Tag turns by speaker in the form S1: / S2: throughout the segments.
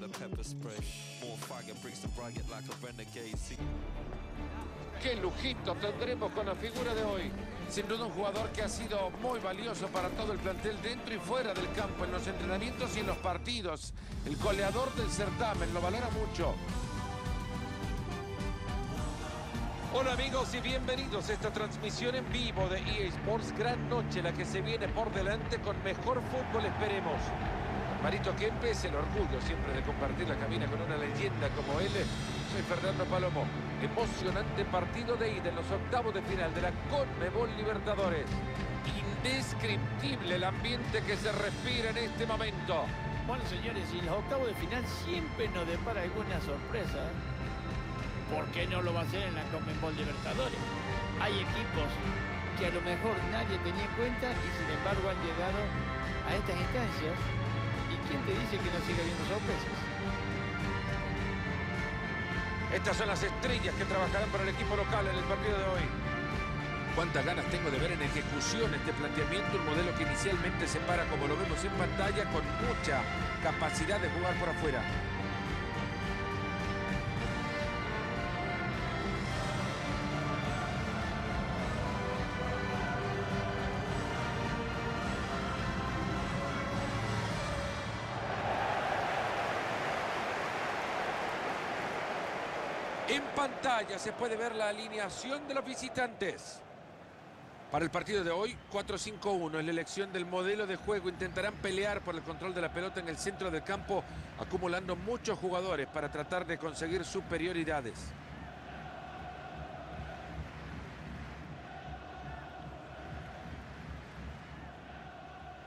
S1: the pepper spray. More faggot bricks than ragged like a renegade. See
S2: Qué lujito tendremos con la figura de hoy. Sin duda un jugador que ha sido muy valioso para todo el plantel dentro y fuera del campo, en los entrenamientos y en los partidos. El goleador del certamen lo valora mucho. Hola amigos y bienvenidos a esta transmisión en vivo de EA Sports. Gran noche la que se viene por delante con mejor fútbol esperemos. Marito Kempe es el orgullo siempre de compartir la cabina con una leyenda como él. Soy Fernando Palomo. Emocionante partido de ida en los octavos de final de la Conmebol Libertadores. Indescriptible el ambiente que se respira en este momento.
S3: Bueno, señores, y los octavos de final siempre nos depara alguna sorpresa. ¿Por qué no lo va a hacer en la Conmebol Libertadores? Hay equipos que a lo mejor nadie tenía en cuenta y sin embargo han llegado a estas instancias. ¿Y quién te dice que no sigue habiendo sorpresas?
S2: Estas son las estrellas que trabajarán para el equipo local en el partido de hoy. Cuántas ganas tengo de ver en ejecución este planteamiento, un modelo que inicialmente se para como lo vemos en pantalla con mucha capacidad de jugar por afuera. En pantalla se puede ver la alineación de los visitantes. Para el partido de hoy, 4-5-1 es la elección del modelo de juego. Intentarán pelear por el control de la pelota en el centro del campo, acumulando muchos jugadores para tratar de conseguir superioridades.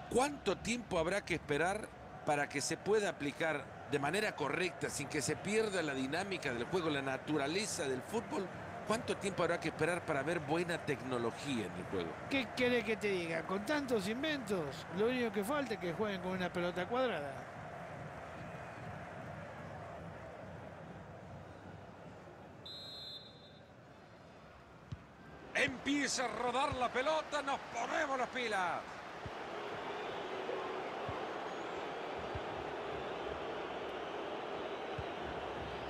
S2: ¿Cuánto tiempo habrá que esperar para que se pueda aplicar de manera correcta, sin que se pierda la dinámica del juego, la naturaleza del fútbol? ¿Cuánto tiempo habrá que esperar para ver buena tecnología en el juego?
S3: ¿Qué querés que te diga? Con tantos inventos, lo único que falta es que jueguen con una pelota cuadrada.
S2: Empieza a rodar la pelota, nos ponemos las pilas.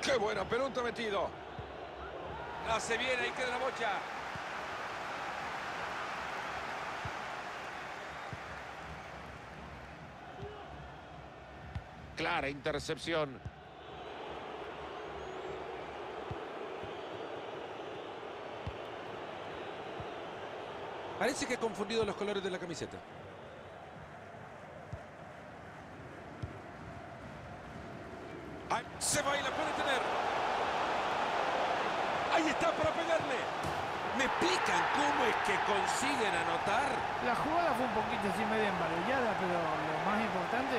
S2: ¡Qué buena pelota metido! Hace bien, ahí queda la bocha. Clara intercepción. Parece que ha confundido los colores de la camiseta. Se va y la puede tener. Ahí está para pegarle. ¿Me explican cómo es que consiguen anotar?
S3: La jugada fue un poquito así media embarullada, pero lo más importante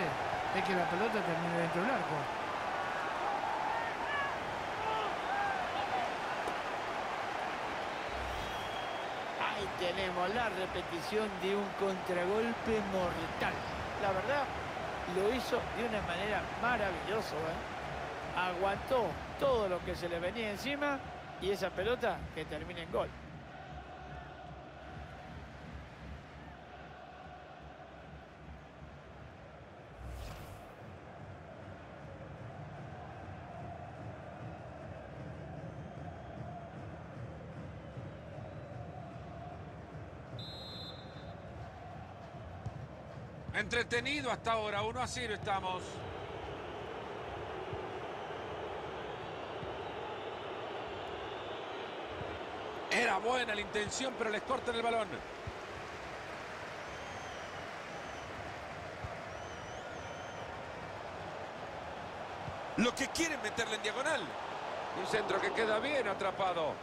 S3: es que la pelota termine dentro del arco. Ahí tenemos la repetición de un contragolpe mortal. La verdad, lo hizo de una manera maravillosa. ¿eh? Aguantó todo lo que se le venía encima y esa pelota que termina en gol.
S2: Entretenido hasta ahora, 1 a 0 estamos. Era buena la intención, pero les cortan el balón. Lo que quieren meterle en diagonal. Un centro que queda bien atrapado.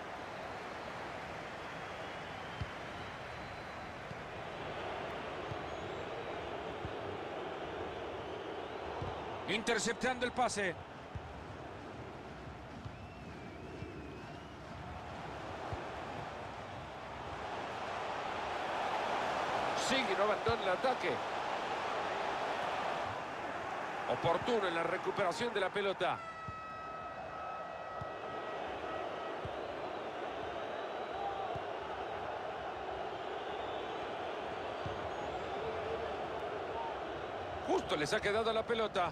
S2: Interceptando el pase. Sigue, no abandona el ataque. Oportuno en la recuperación de la pelota. Justo les ha quedado la pelota.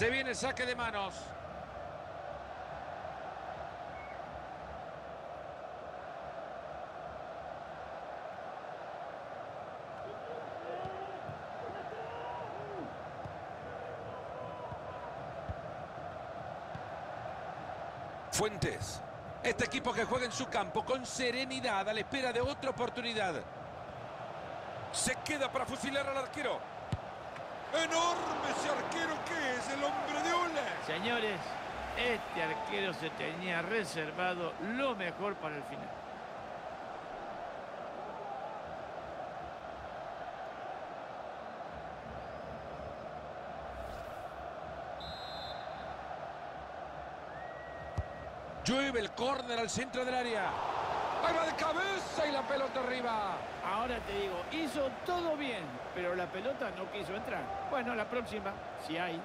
S2: Se viene el saque de manos. Fuentes. Este equipo que juega en su campo con serenidad a la espera de otra oportunidad. Se queda para fusilar al arquero. ¡Enorme ese arquero que es! ¡El hombre de ole!
S3: Señores, este arquero se tenía reservado lo mejor para el final.
S2: Llueve el córner al centro del área. Ahí va de cabeza y la pelota arriba.
S3: Ahora te digo, hizo todo bien, pero la pelota no quiso entrar. Bueno, la próxima, si hay.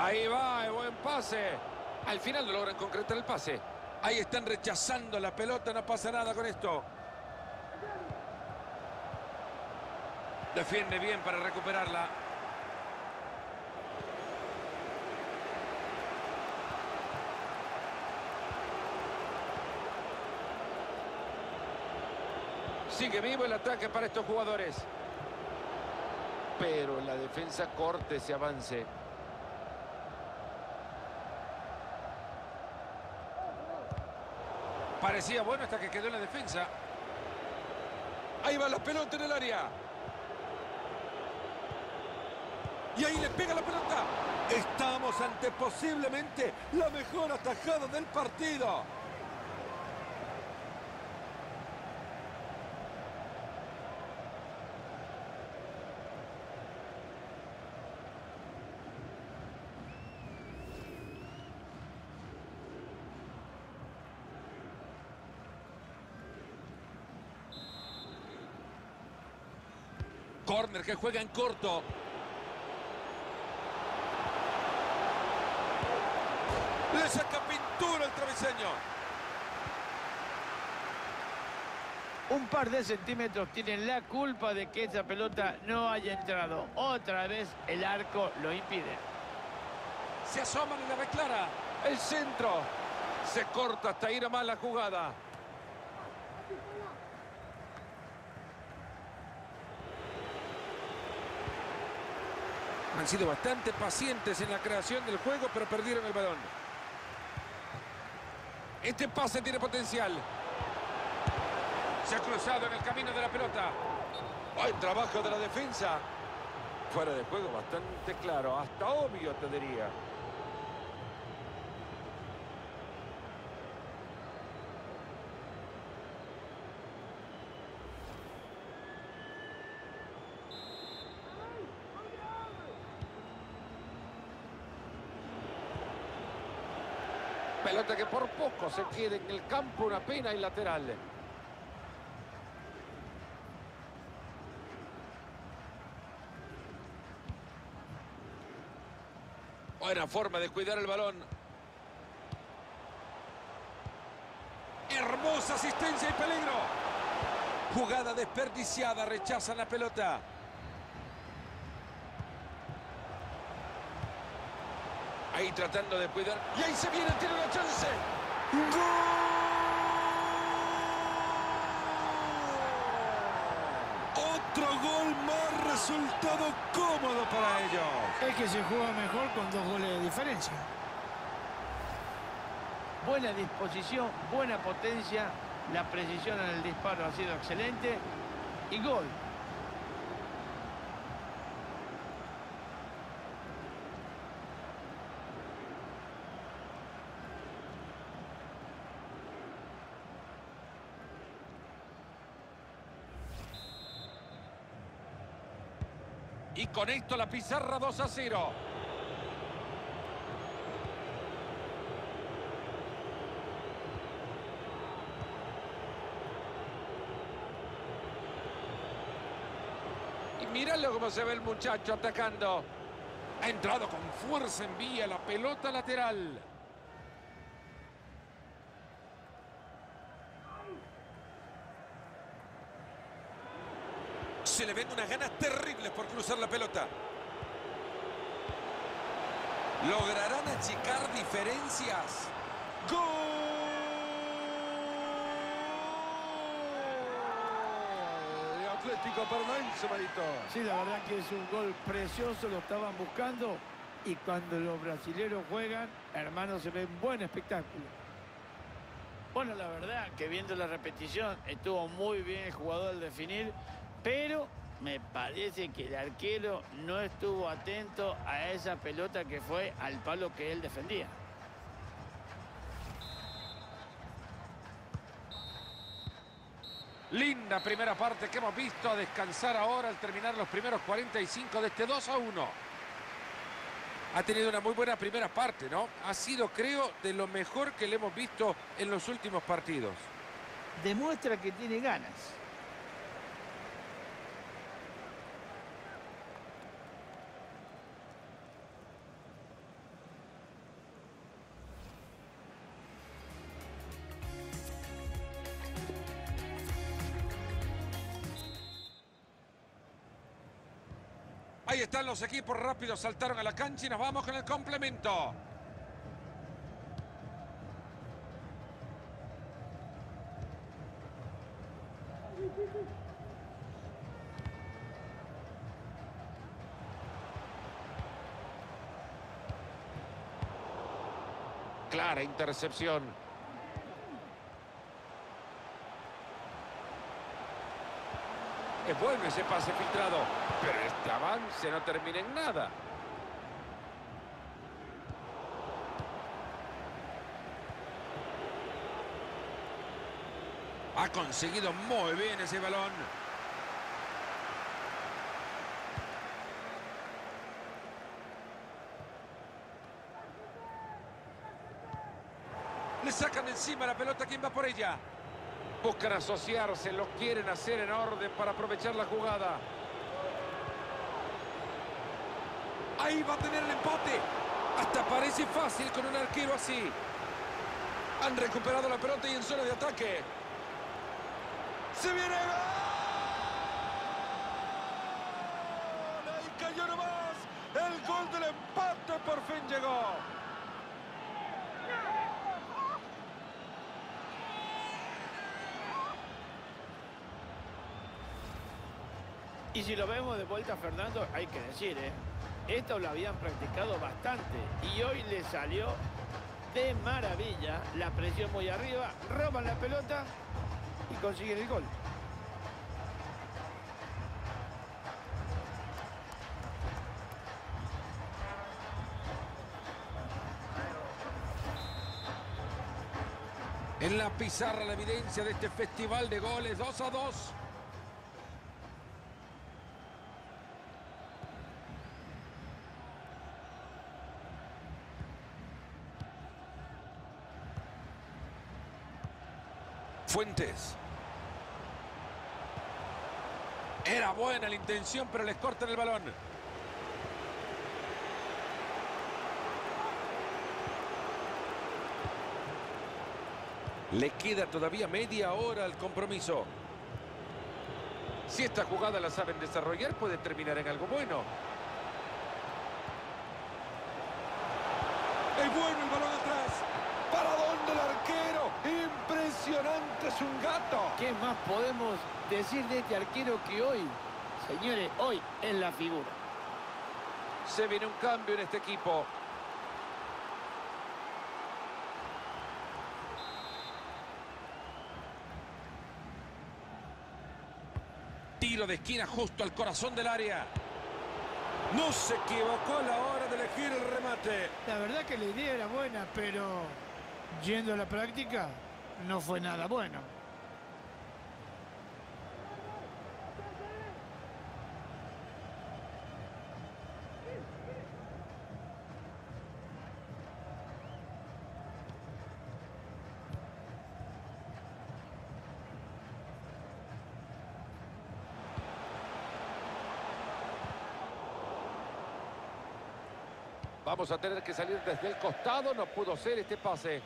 S2: Ahí va, el buen pase. Al final lo logran concretar el pase. Ahí están rechazando la pelota, no pasa nada con esto. Defiende bien para recuperarla. Sigue vivo el ataque para estos jugadores. Pero la defensa corte ese avance. Parecía bueno hasta que quedó en la defensa. Ahí va la pelota en el área. Y ahí le pega la pelota. Estamos ante posiblemente la mejor atajada del partido. Corner que juega en corto. Le saca pintura el traveseño.
S3: Un par de centímetros tienen la culpa de que esa pelota no haya entrado. Otra vez el arco lo impide.
S2: Se asoman y la reclara. El centro. Se corta hasta ir a más la jugada. Han sido bastante pacientes en la creación del juego, pero perdieron el balón. Este pase tiene potencial. Se ha cruzado en el camino de la pelota. Buen trabajo de la defensa. Fuera de juego bastante claro, hasta obvio te diría. Que por poco se queda en el campo, una pena y lateral. Buena forma de cuidar el balón. Hermosa asistencia y peligro. Jugada desperdiciada, rechazan la pelota. Ahí tratando de cuidar. Y ahí se viene, tiene la chance. ¡Gol! Otro gol más resultado cómodo para ellos.
S4: Es que se juega mejor con dos goles de diferencia.
S3: Buena disposición, buena potencia. La precisión en el disparo ha sido excelente. Y gol.
S2: Y con esto la pizarra 2 a 0. Y míralo cómo se ve el muchacho atacando. Ha entrado con fuerza en vía la pelota lateral.
S1: Se le ven unas ganas terribles por cruzar la pelota. ¿Lograrán achicar diferencias?
S2: ¡Gol! De Atlético Paranaense, Marito.
S3: Sí, la verdad que es un gol precioso, lo estaban buscando. Y cuando los brasileros juegan, hermanos, se ve un buen espectáculo. Bueno, la verdad que viendo la repetición estuvo muy bien el jugador al definir, pero me parece que el arquero no estuvo atento a esa pelota que fue al palo que él defendía.
S2: Linda primera parte que hemos visto a descansar ahora al terminar los primeros 45 de este 2 a 1. Ha tenido una muy buena primera parte, ¿no? Ha sido, creo, de lo mejor que le hemos visto en los últimos partidos.
S3: Demuestra que tiene ganas.
S2: Los equipos rápidos, saltaron a la cancha y nos vamos con el complemento. Clara intercepción. Es bueno ese pase filtrado, pero este avance no termina en nada. Ha conseguido muy bien ese balón. Le sacan encima la pelota. ¿Quién va por ella? Buscan asociarse, lo quieren hacer en orden para aprovechar la jugada. Ahí va a tener el empate. Hasta parece fácil con un arquero así. Han recuperado la pelota y en zona de ataque. ¡Se viene gol! Ahí cayó nomás. El gol del empate por fin llegó.
S3: Y si lo vemos de vuelta, Fernando, hay que decir, ¿eh? Esto lo habían practicado bastante y hoy le salió de maravilla. La presión muy arriba, roban la pelota y consiguen el gol.
S2: En la pizarra la evidencia de este festival de goles 2 a 2. Era buena la intención, pero les cortan el balón. Le queda todavía media hora al compromiso. Si esta jugada la saben desarrollar, puede terminar en algo bueno. Es bueno el balón atrás. ¿Para dónde el arquero? Impresionante, es un gato.
S3: ¿Qué más podemos decir de este arquero que hoy, señores, hoy es la figura?
S2: Se viene un cambio en este equipo. Tiro de esquina justo al corazón del área. No se equivocó a la hora de elegir el remate.
S4: La verdad que la idea era buena, pero yendo a la práctica no fue nada bueno.
S5: Vamos a tener que salir desde el costado. No pudo ser este pase.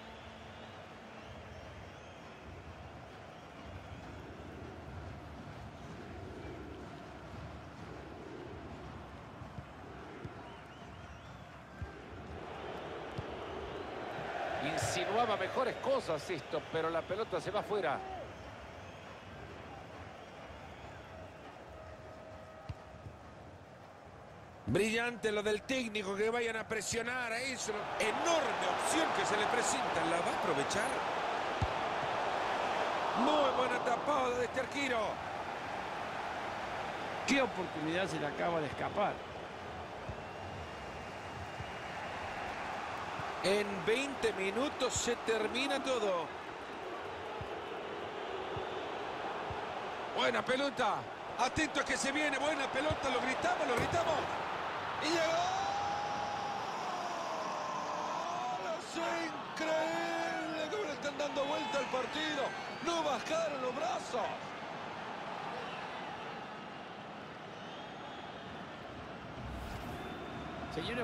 S5: Insinuaba mejores cosas esto, pero la pelota se va afuera.
S2: Brillante lo del técnico que vayan a presionar a eso. Enorme opción que se le presenta. ¿La va a aprovechar? Muy buena tapada de este arquero.
S3: ¿Qué oportunidad se le acaba de escapar?
S2: En 20 minutos se termina todo. Buena pelota. Atento a que se viene. Buena pelota. Lo gritamos, lo gritamos. Y llegó. Es increíble cómo le están dando vuelta al partido. No bajaron los brazos.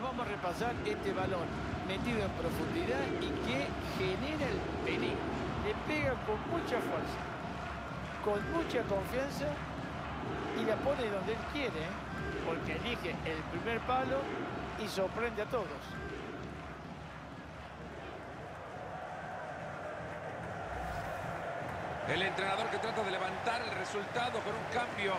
S3: Vamos a repasar este balón metido en profundidad y que genera el peligro. Le pega con mucha fuerza, con mucha confianza y la pone donde él quiere, ¿eh? porque elige el primer palo y sorprende a todos.
S5: El entrenador que trata de levantar el resultado con un cambio.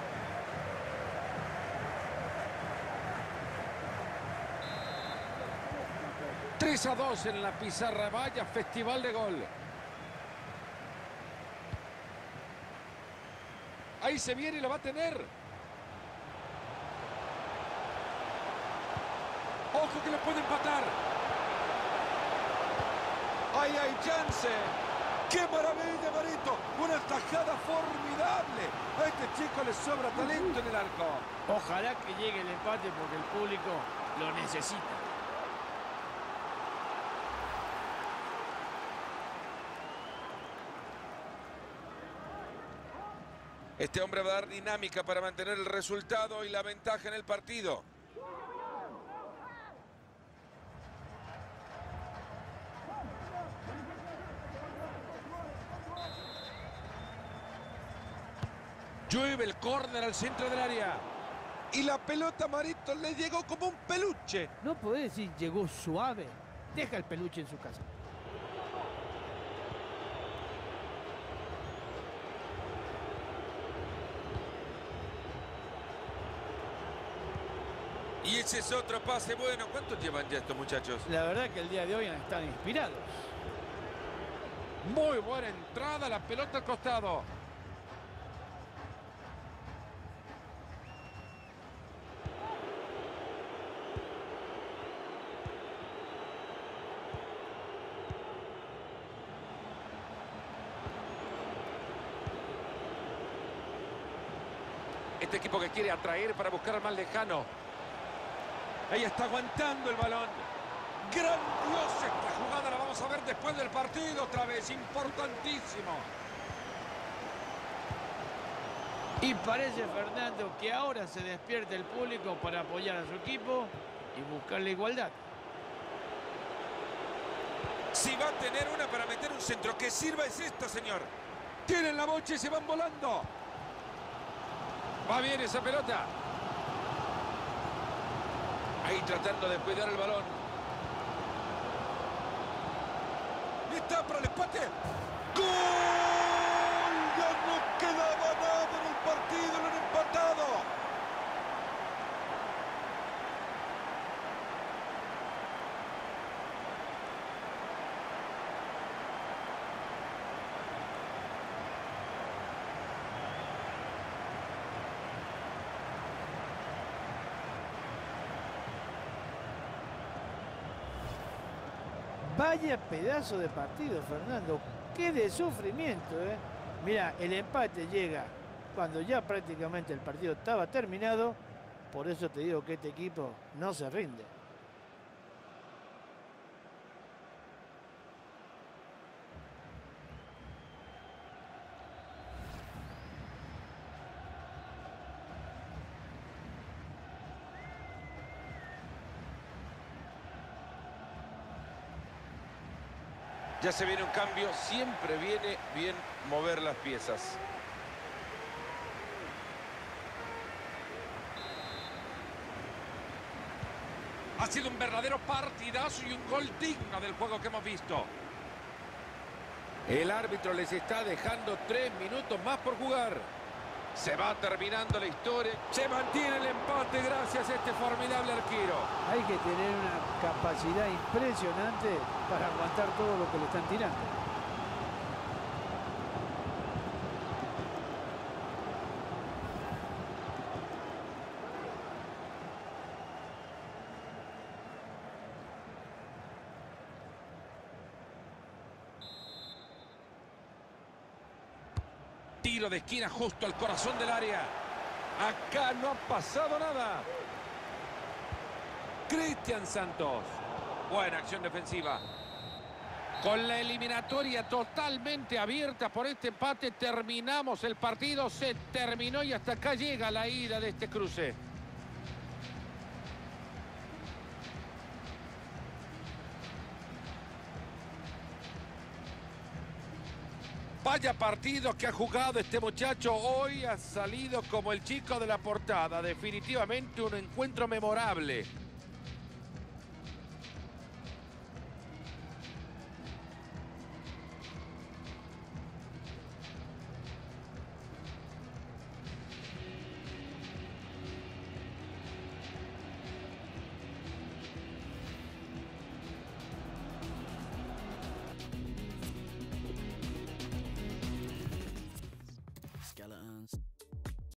S5: Tres a 2 en la pizarra. Vaya festival de gol. Ahí se viene y va a tener. Ojo que lo puede empatar.
S2: ¡Ahí hay chance! ¡Qué maravilla, Marito! Una tajada formidable. A este chico le sobra talento en el arco.
S3: Ojalá que llegue el empate porque el público lo necesita.
S2: Este hombre va a dar dinámica para mantener el resultado y la ventaja en el partido.
S5: Llueve el córner al centro del área.
S2: Y la pelota, Marito, le llegó como un peluche.
S3: No puede decir llegó suave. Deja el peluche en su casa.
S2: Y ese es otro pase bueno. ¿Cuántos llevan ya estos muchachos?
S3: La verdad que el día de hoy están inspirados.
S5: Muy buena entrada, la pelota al costado. Este equipo que quiere atraer para buscar al más lejano.
S2: Ahí está aguantando el balón. Grandiosa esta jugada, la vamos a ver después del partido otra vez. Importantísimo.
S3: Y parece, Fernando, que ahora se despierta el público para apoyar a su equipo y buscar la igualdad.
S2: Si va a tener una para meter un centro que sirva es esta, señor. Tienen la bocha y se van volando.
S5: Va bien esa pelota. Ahí tratando de cuidar el balón.
S2: Está para el empate. ¡Gol! Ya no quedaba nada en el partido, lo han empatado.
S3: Vaya pedazo de partido, Fernando. Qué de sufrimiento, ¿eh? Mira, el empate llega cuando ya prácticamente el partido estaba terminado. Por eso te digo que este equipo no se rinde.
S2: Ya se viene un cambio, siempre viene bien mover las piezas.
S6: Ha sido un verdadero partidazo y un gol digno del juego que hemos visto.
S2: El árbitro les está dejando tres minutos más por jugar. Se va terminando la historia. Se mantiene el empate gracias a este formidable arquero.
S7: Hay que tener una capacidad impresionante para aguantar todo lo que le están tirando.
S6: Tiro de esquina justo al corazón del área.
S2: Acá no ha pasado nada.
S6: Cristian Santos.
S2: Buena acción defensiva. Con la eliminatoria totalmente abierta por este empate, terminamos el partido. Se terminó y hasta acá llega la ida de este cruce. Vaya partido que ha jugado este muchacho. Hoy ha salido como el chico de la portada. Definitivamente un encuentro memorable.